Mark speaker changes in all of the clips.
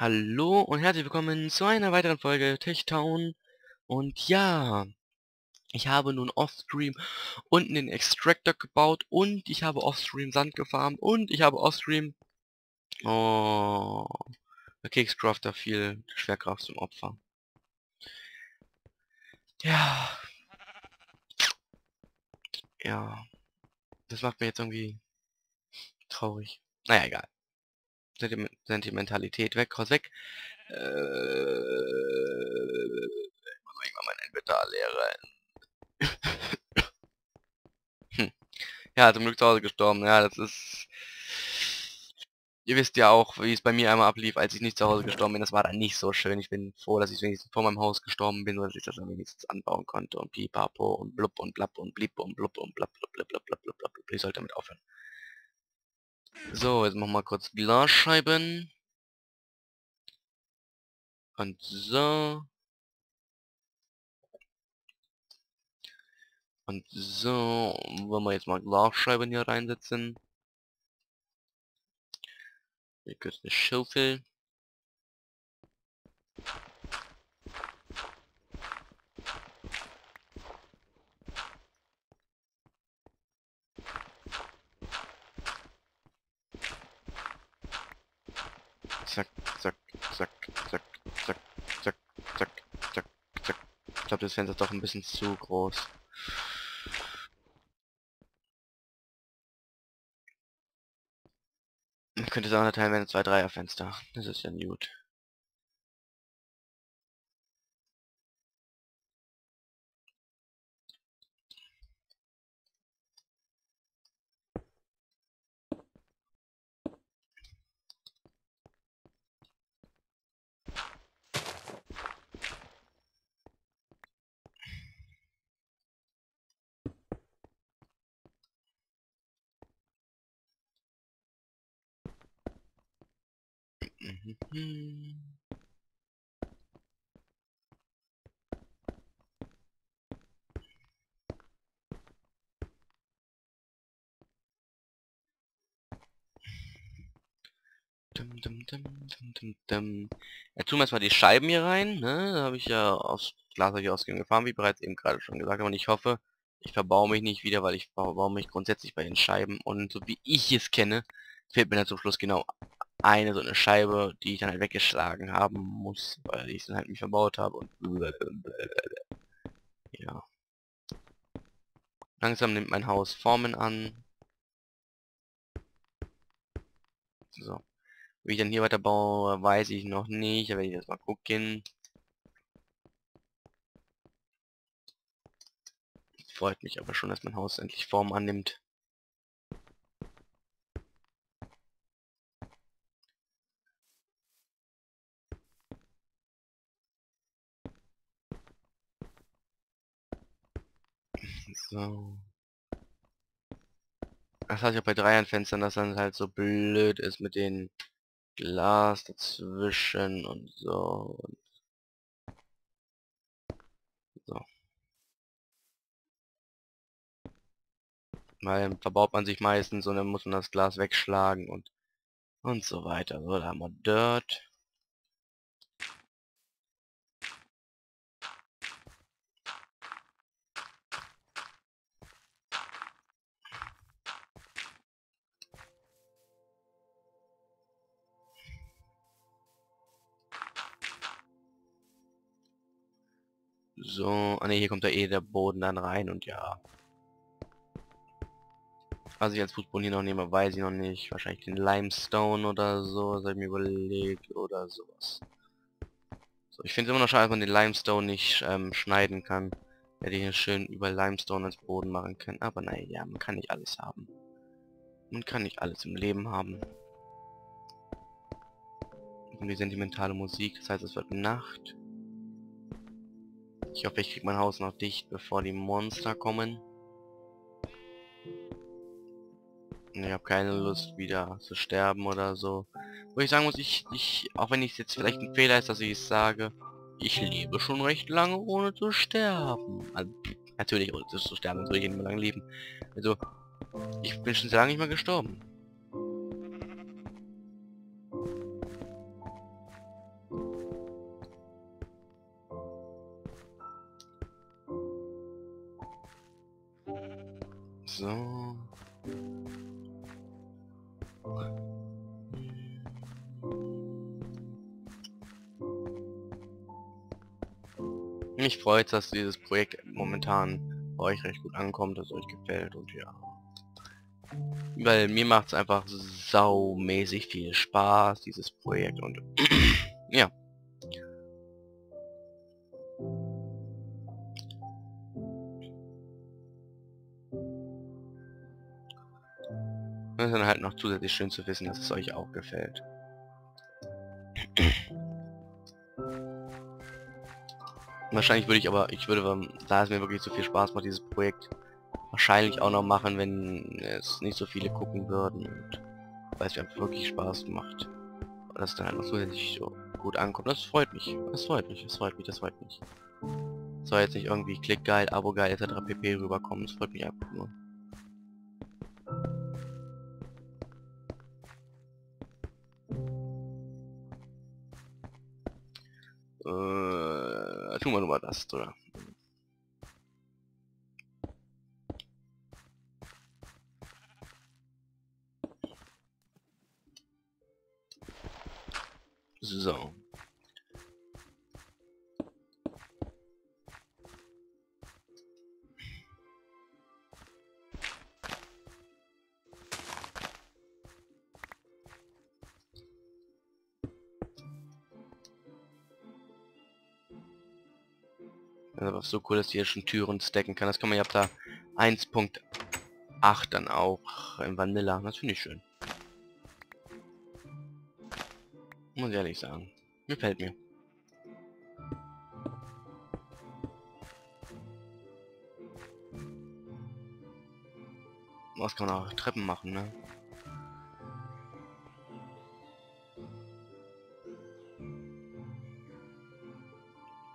Speaker 1: Hallo und herzlich willkommen zu einer weiteren Folge Tech Town. Und ja, ich habe nun Offstream unten den Extractor gebaut und ich habe Offstream Sand gefarmt und ich habe Offstream oh, der Kekscrafter viel Schwerkraft zum Opfer. Ja. Ja. Das macht mir jetzt irgendwie traurig. Naja, egal. Sentimentalität weg, raus weg. Äh, ich mal mein Inventar hm. Ja, zum Glück zu Hause gestorben. Ja, das ist... Ihr wisst ja auch, wie es bei mir einmal ablief, als ich nicht zu Hause gestorben bin. Das war dann nicht so schön. Ich bin froh, dass ich wenigstens vor meinem Haus gestorben bin, dass ich das wenigstens anbauen konnte. Und pipapo und blub und blab und blip und blub und blab blub blub blub blub blub blub. Ich sollte damit aufhören. So, jetzt machen wir kurz Glasscheiben. Und so. Und so, wollen wir jetzt mal Glasscheiben hier reinsetzen. Hier kurz eine Schaufel. Glaube, das Fenster ist doch ein bisschen zu groß. Man könnte es auch unterteilen, wenn zwei Dreierfenster. Das ist ja gut. Dum, dum, dum, dum, dum, Ja, tun wir erstmal die Scheiben hier rein. Ne? Da habe ich ja aus Glas ausgehen gefahren, wie bereits eben gerade schon gesagt habe. Und ich hoffe, ich verbaue mich nicht wieder, weil ich verbaue mich grundsätzlich bei den Scheiben. Und so wie ich es kenne, fehlt mir dann zum Schluss genau eine so eine Scheibe, die ich dann halt weggeschlagen haben muss, weil ich dann halt nicht verbaut habe und ja. Langsam nimmt mein Haus Formen an. So. Wie ich dann hier weiter baue, weiß ich noch nicht, da werde ich jetzt mal gucken. Freut mich aber schon, dass mein Haus endlich Form annimmt. So. Das heißt ja bei Dreierfenstern, dass dann halt so blöd ist mit den Glas dazwischen und so. Und so. Weil verbaut man sich meistens und dann muss man das Glas wegschlagen und und so weiter. So, da haben wir Dirt. So, ah ne, hier kommt da eh der Boden dann rein und ja. Was ich als Fußboden hier noch nehme, weiß ich noch nicht. Wahrscheinlich den Limestone oder so, das habe ich mir überlegt oder sowas. So, ich finde es immer noch schade, dass man den Limestone nicht ähm, schneiden kann. Hätte ich hier schön über Limestone als Boden machen können. Aber naja, man kann nicht alles haben. Man kann nicht alles im Leben haben. Und die sentimentale Musik, das heißt es wird Nacht. Ich hoffe, ich kriege mein Haus noch dicht, bevor die Monster kommen. Ich habe keine Lust, wieder zu sterben oder so. Wo ich sagen muss, ich, ich auch wenn ich jetzt vielleicht ein Fehler ist, dass ich es sage, ich lebe schon recht lange, ohne zu sterben. Also, natürlich, ohne zu sterben, soll ich nicht mehr lange leben. Also, ich bin schon sehr lange nicht mehr gestorben. So. Mich freut, dass dieses Projekt momentan bei euch recht gut ankommt, dass euch gefällt und ja. Weil mir macht es einfach saumäßig viel Spaß, dieses Projekt und ja. Das ist dann halt noch zusätzlich schön zu wissen, dass es euch auch gefällt. Wahrscheinlich würde ich aber, ich würde, da es mir wirklich so viel Spaß macht, dieses Projekt, wahrscheinlich auch noch machen, wenn es nicht so viele gucken würden und weil es mir wirklich Spaß macht. Und das dann halt noch zusätzlich so gut ankommt. Das freut mich. Das freut mich, das freut mich, das freut mich. Soll jetzt nicht irgendwie Klick geil, Abo geil etc. pp rüberkommen. Das freut mich einfach nur. Tun wir nur mal das, oder? So. Aber so cool, dass hier schon Türen stacken kann. Das kann man ja ab da 1.8 dann auch im Vanilla. Das finde ich schön. Muss ich ehrlich sagen. Gefällt mir. Was kann man auch Treppen machen, ne?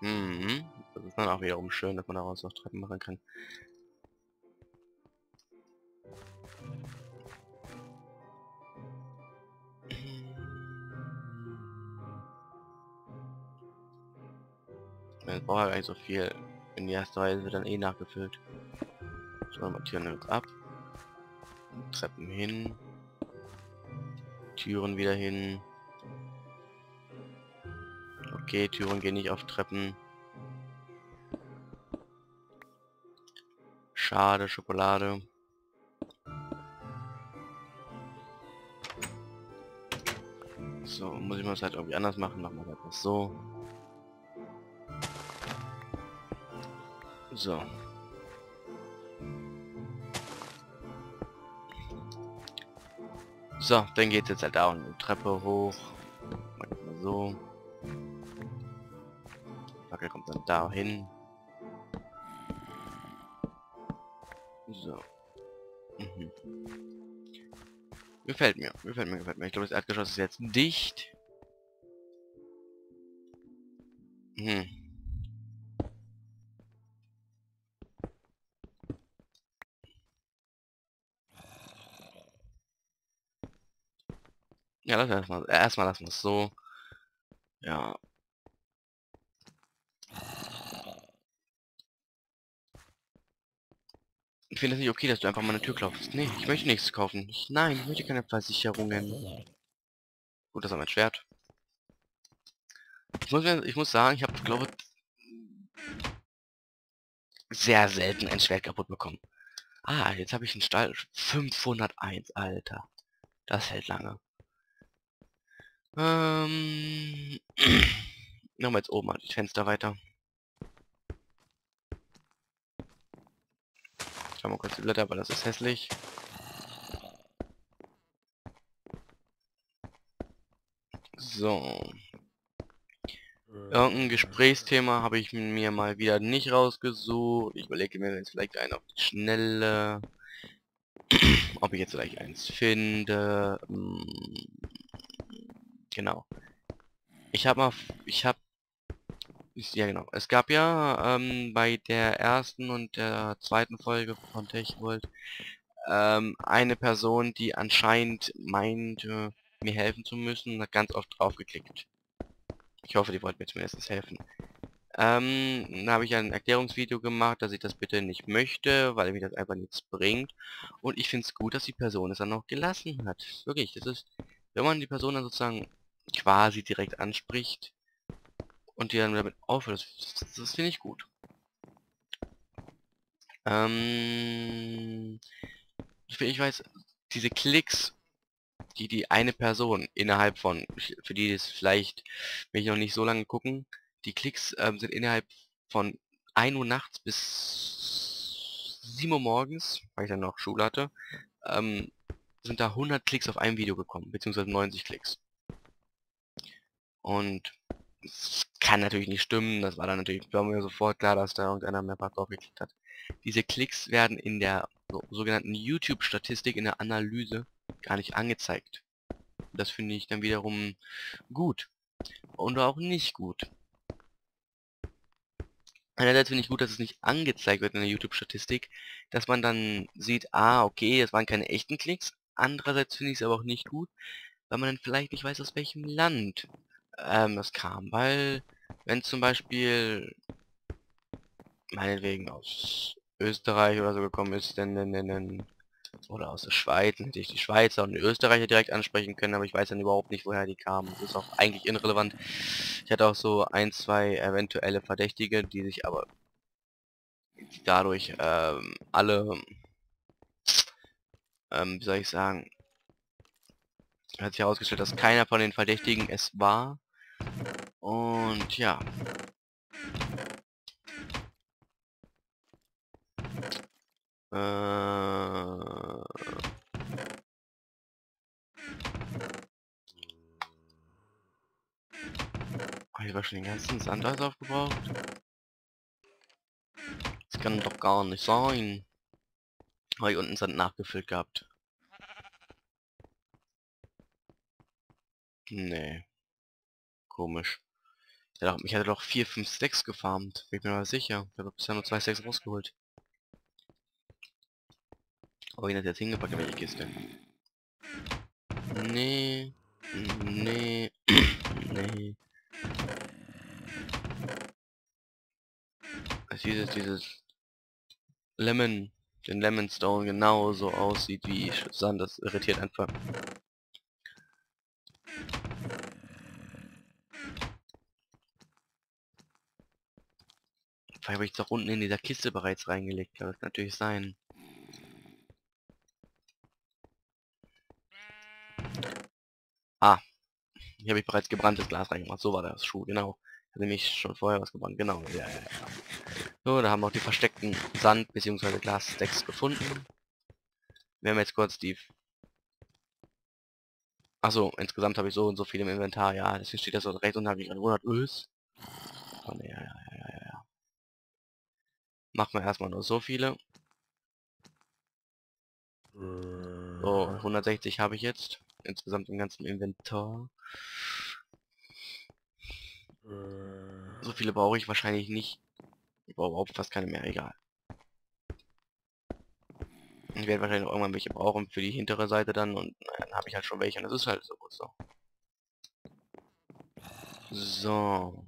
Speaker 1: Mhm. Ist dann auch wiederum schön, dass man daraus noch Treppen machen kann. Man braucht gar nicht so viel. In die erste Weise wird dann eh nachgefüllt. So, markieren wir uns ab. Treppen hin. Türen wieder hin. Okay, Türen gehen nicht auf Treppen. Schade, Schokolade. So, muss ich mal das halt irgendwie anders machen. Machen wir das so. So. So, dann geht jetzt halt auch eine Treppe hoch. Mal so. Fackel kommt dann da hin. Gefällt mir, gefällt mir, gefällt mir. Ich glaube, das Erdgeschoss ist jetzt dicht. Hm. Ja, das erstmal. Erstmal lassen wir es so. Ja. Ich finde es nicht okay, dass du einfach meine Tür klopfst. Nee, ich möchte nichts kaufen. Ich, nein, ich möchte keine Versicherungen. Gut, das ist mein Schwert. Ich muss, ich muss sagen, ich habe, glaube sehr selten ein Schwert kaputt bekommen. Ah, jetzt habe ich einen Stall. 501, Alter. Das hält lange. Ähm, wir jetzt oben mal die Fenster weiter. Schauen wir kurz die Blätter, weil das ist hässlich. So. Irgendein Gesprächsthema habe ich mir mal wieder nicht rausgesucht. Ich überlege mir jetzt vielleicht einen auf die Schnelle. Ob ich jetzt vielleicht eins finde. Hm. Genau. Ich habe mal, ich habe, ja genau, es gab ja ähm, bei der ersten und der zweiten Folge von TechWorld ähm, eine Person, die anscheinend meinte, mir helfen zu müssen, hat ganz oft draufgeklickt. Ich hoffe, die wollten mir zumindest helfen. Ähm, da habe ich ein Erklärungsvideo gemacht, dass ich das bitte nicht möchte, weil mir das einfach nichts bringt. Und ich finde es gut, dass die Person es dann noch gelassen hat. Wirklich, das ist, wenn man die Person dann sozusagen quasi direkt anspricht und die dann damit aufhört, das, das, das finde ich gut. Ähm, ich, ich weiß, diese Klicks, die die eine Person innerhalb von, für die es vielleicht, wenn ich noch nicht so lange gucken, die Klicks ähm, sind innerhalb von 1 Uhr nachts bis 7 Uhr morgens, weil ich dann noch Schule hatte, ähm, sind da 100 Klicks auf ein Video gekommen, beziehungsweise 90 Klicks. Und kann natürlich nicht stimmen, das war dann natürlich, war mir sofort klar, dass da irgendeiner mehr drauf geklickt hat. Diese Klicks werden in der so, sogenannten YouTube-Statistik, in der Analyse, gar nicht angezeigt. Das finde ich dann wiederum gut. Und auch nicht gut. Einerseits finde ich gut, dass es nicht angezeigt wird in der YouTube-Statistik, dass man dann sieht, ah, okay, es waren keine echten Klicks. Andererseits finde ich es aber auch nicht gut, weil man dann vielleicht nicht weiß, aus welchem Land ähm, das kam. Weil, wenn zum Beispiel, meinetwegen aus Österreich oder so gekommen ist, denn, denn, denn, denn oder aus der Schweiz, hätte ich die Schweizer und die Österreicher direkt ansprechen können, aber ich weiß dann überhaupt nicht, woher die kamen. Das ist auch eigentlich irrelevant. Ich hatte auch so ein, zwei eventuelle Verdächtige, die sich aber dadurch ähm, alle, ähm, wie soll ich sagen, hat sich herausgestellt, dass keiner von den Verdächtigen es war. Und ja, Äh... Oh, hier war schon den ganzen Sand alles aufgebraucht. Das kann doch gar nicht sein. Habe ich unten Sand nachgefüllt gehabt. Nee. Komisch. Ja, ich hatte doch 4, 5 Stacks gefarmt. Bin ich mir mal sicher. Ich habe bisher nur 2 Stacks rausgeholt. Wo ich das jetzt hingepackt welche Kiste? Nee. Nee. nee. Als dieses, dieses Lemon, den Lemon Stone genauso aussieht wie Sand, das irritiert einfach. Habe ich doch unten in dieser Kiste bereits reingelegt, kann das natürlich sein. Ah, hier habe ich bereits gebranntes Glas reingemacht. So war das Schuh, genau. Hatte mich schon vorher was gebrannt, genau. Ja, ja, ja. So, da haben wir auch die versteckten Sand- bzw. Glasstacks gefunden. Wir haben jetzt kurz die... Achso, insgesamt habe ich so und so viel im Inventar, ja. Deswegen steht das so rechts und habe ich gerade 100 Öls. Oh, ne, ja, ja. Machen wir erstmal nur so viele. So, 160 habe ich jetzt insgesamt im ganzen Inventar. So viele brauche ich wahrscheinlich nicht. Ich brauche überhaupt fast keine mehr, egal. Ich werde wahrscheinlich noch irgendwann welche brauchen für die hintere Seite dann und naja, dann habe ich halt schon welche und das ist halt so so.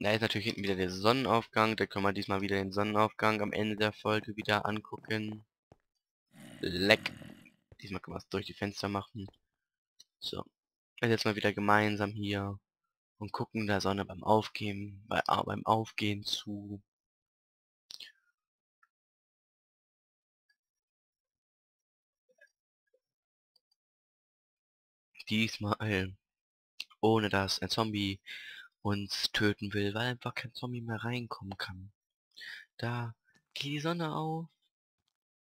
Speaker 1: Da ist natürlich hinten wieder der Sonnenaufgang. Da können wir diesmal wieder den Sonnenaufgang am Ende der Folge wieder angucken. Leck. Diesmal können wir es durch die Fenster machen. So. Also jetzt mal wieder gemeinsam hier und gucken der Sonne beim Aufgehen, bei, beim Aufgehen zu. Diesmal ohne dass ein Zombie uns töten will, weil einfach kein Zombie mehr reinkommen kann. Da geht die Sonne auf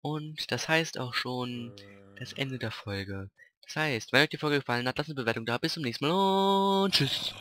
Speaker 1: und das heißt auch schon das Ende der Folge. Das heißt, wenn euch die Folge gefallen hat, lasst eine Bewertung da. Bis zum nächsten Mal und tschüss.